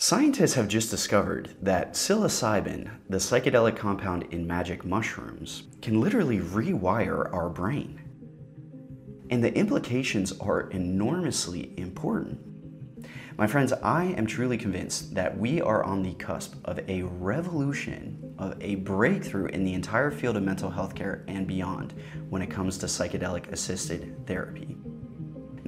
Scientists have just discovered that psilocybin, the psychedelic compound in magic mushrooms, can literally rewire our brain. And the implications are enormously important. My friends, I am truly convinced that we are on the cusp of a revolution, of a breakthrough in the entire field of mental health care and beyond when it comes to psychedelic assisted therapy.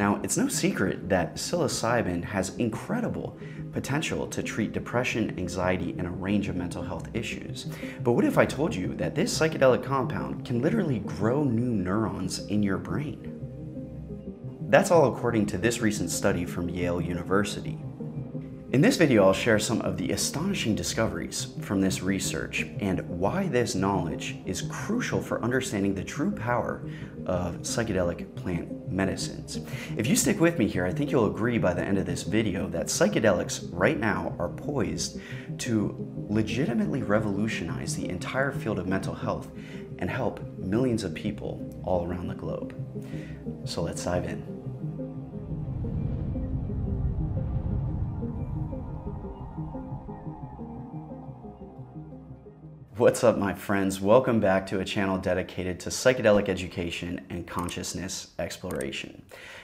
Now, it's no secret that psilocybin has incredible potential to treat depression, anxiety, and a range of mental health issues. But what if I told you that this psychedelic compound can literally grow new neurons in your brain? That's all according to this recent study from Yale University. In this video, I'll share some of the astonishing discoveries from this research and why this knowledge is crucial for understanding the true power of psychedelic plant medicines. If you stick with me here, I think you'll agree by the end of this video that psychedelics right now are poised to legitimately revolutionize the entire field of mental health and help millions of people all around the globe. So let's dive in. What's up, my friends? Welcome back to a channel dedicated to psychedelic education and consciousness exploration.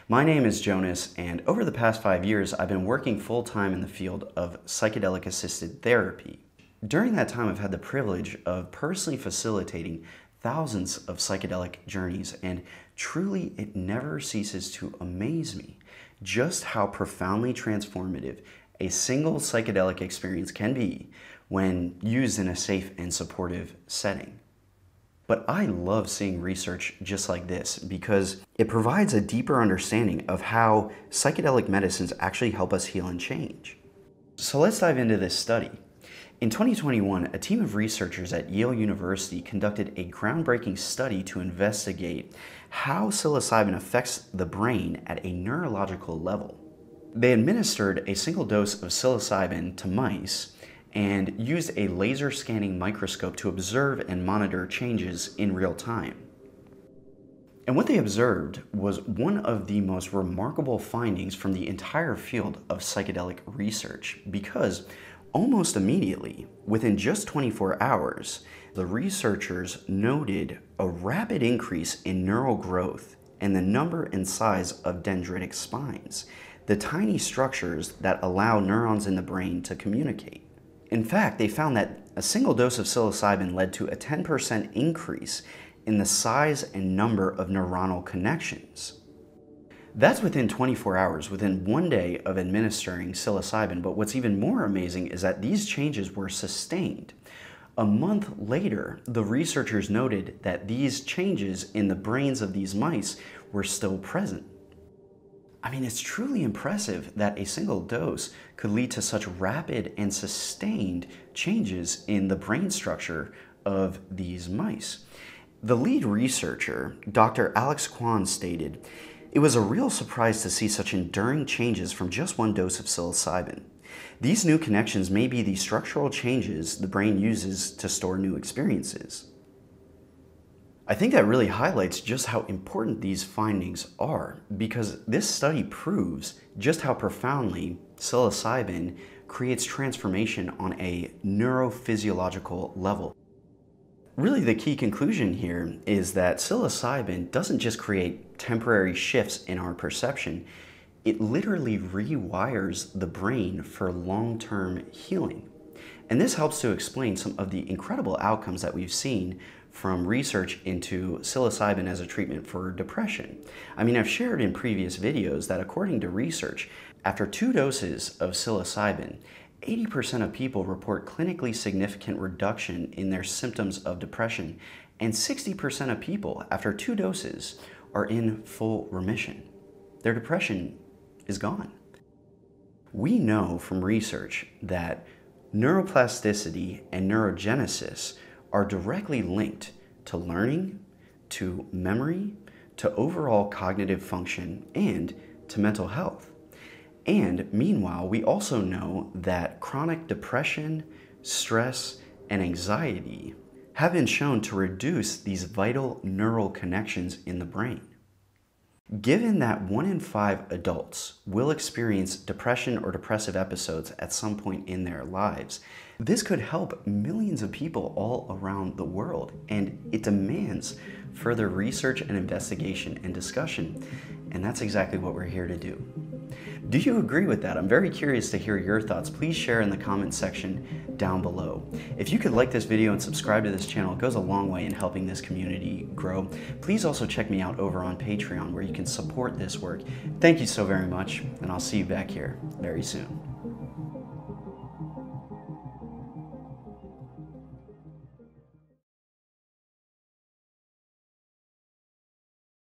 My name is Jonas, and over the past five years, I've been working full time in the field of psychedelic assisted therapy. During that time, I've had the privilege of personally facilitating thousands of psychedelic journeys, and truly, it never ceases to amaze me just how profoundly transformative a single psychedelic experience can be when used in a safe and supportive setting. But I love seeing research just like this because it provides a deeper understanding of how psychedelic medicines actually help us heal and change. So let's dive into this study. In 2021, a team of researchers at Yale University conducted a groundbreaking study to investigate how psilocybin affects the brain at a neurological level. They administered a single dose of psilocybin to mice and used a laser scanning microscope to observe and monitor changes in real time. And what they observed was one of the most remarkable findings from the entire field of psychedelic research because almost immediately, within just 24 hours, the researchers noted a rapid increase in neural growth and the number and size of dendritic spines, the tiny structures that allow neurons in the brain to communicate. In fact, they found that a single dose of psilocybin led to a 10% increase in the size and number of neuronal connections. That's within 24 hours, within one day of administering psilocybin. But what's even more amazing is that these changes were sustained. A month later, the researchers noted that these changes in the brains of these mice were still present. I mean, it's truly impressive that a single dose could lead to such rapid and sustained changes in the brain structure of these mice. The lead researcher, Dr. Alex Kwan, stated, It was a real surprise to see such enduring changes from just one dose of psilocybin. These new connections may be the structural changes the brain uses to store new experiences. I think that really highlights just how important these findings are because this study proves just how profoundly psilocybin creates transformation on a neurophysiological level. Really, the key conclusion here is that psilocybin doesn't just create temporary shifts in our perception, it literally rewires the brain for long term healing. And this helps to explain some of the incredible outcomes that we've seen from research into psilocybin as a treatment for depression. I mean, I've shared in previous videos that according to research, after two doses of psilocybin, 80% of people report clinically significant reduction in their symptoms of depression, and 60% of people after two doses are in full remission. Their depression is gone. We know from research that neuroplasticity and neurogenesis are directly linked to learning, to memory, to overall cognitive function, and to mental health. And meanwhile, we also know that chronic depression, stress, and anxiety have been shown to reduce these vital neural connections in the brain. Given that one in five adults will experience depression or depressive episodes at some point in their lives, this could help millions of people all around the world, and it demands further research and investigation and discussion, and that's exactly what we're here to do. Do you agree with that? I'm very curious to hear your thoughts. Please share in the comments section down below. If you could like this video and subscribe to this channel, it goes a long way in helping this community grow. Please also check me out over on Patreon where you can support this work. Thank you so very much, and I'll see you back here very soon.